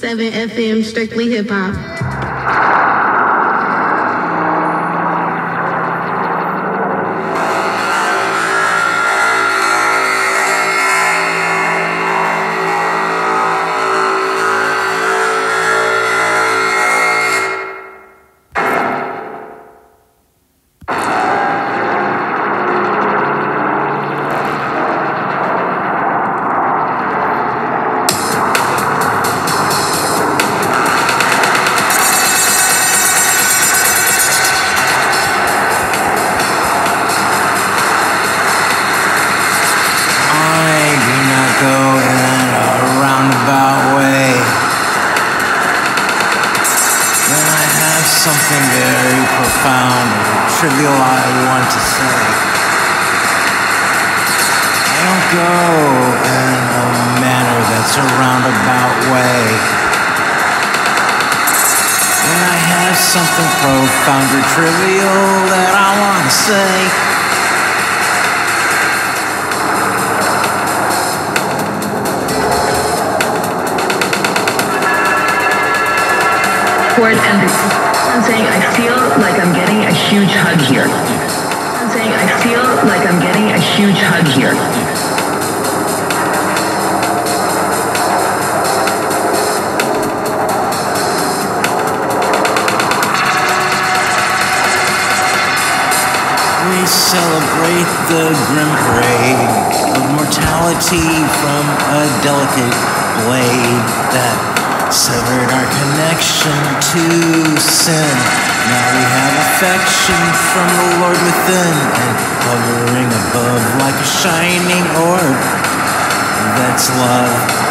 97 FM, strictly hip hop. Profound or trivial I want to say, I don't go in a manner that's a roundabout way. When I have something profound or trivial that I want to say, Ford Anderson. I'm saying I feel like I'm getting a huge hug here. I'm saying I feel like I'm getting a huge hug here. We celebrate the grim parade of mortality from a delicate blade that severed our connection to sin. Now we have affection from the Lord within and hovering above like a shining orb. That's love.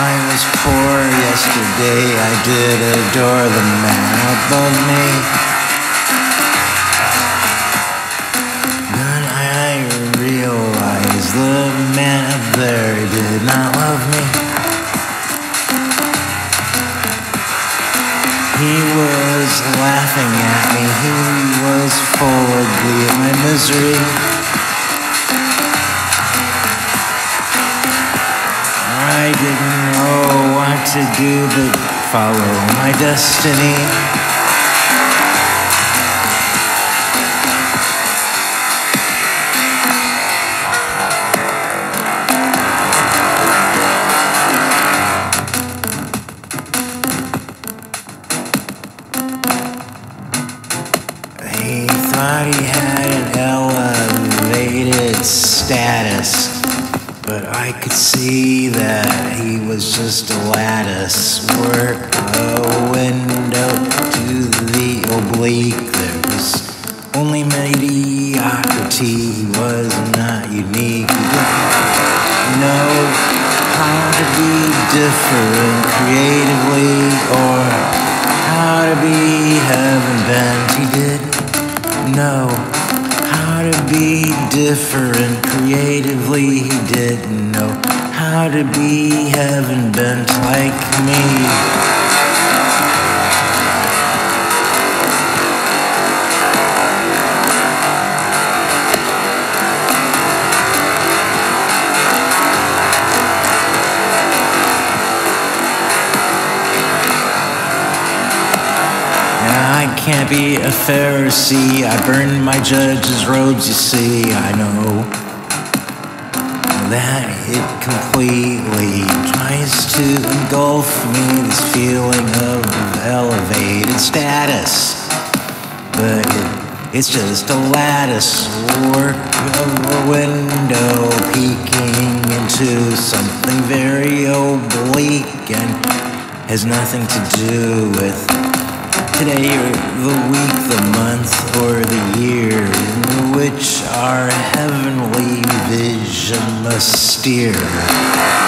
I was poor yesterday. I did adore the man above me. Then I realized the man up there did not love me. He was laughing at me. He was full of glee my misery. I didn't know what to do but follow my destiny. He thought he had an elevated status. But I could see that he was just a lattice work, a window to the oblique. There was only mediocrity, he was not unique. He didn't know how to be different creatively or how to be heaven bent. He didn't know to be different creatively. He didn't know how to be heaven bent like me. Might be a Pharisee. I burn my judge's robes, you see, I know that it completely tries to engulf me, this feeling of elevated status. But it, it's just a lattice work of a window peeking into something very oblique and has nothing to do with today or the week, the month, or the year in which our heavenly vision must steer.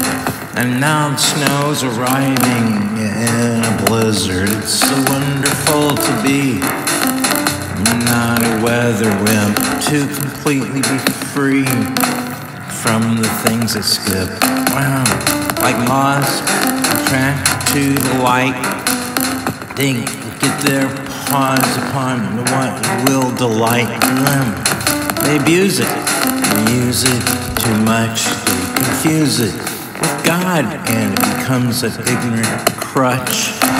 And now the snow's arriving in a blizzard. It's so wonderful to be not a weather wimp, to completely be free from the things that skip. Wow, like moths attracted to the light. They get their paws upon what will delight them. They abuse it, they use it too much, they confuse it with God, and it becomes an ignorant crutch.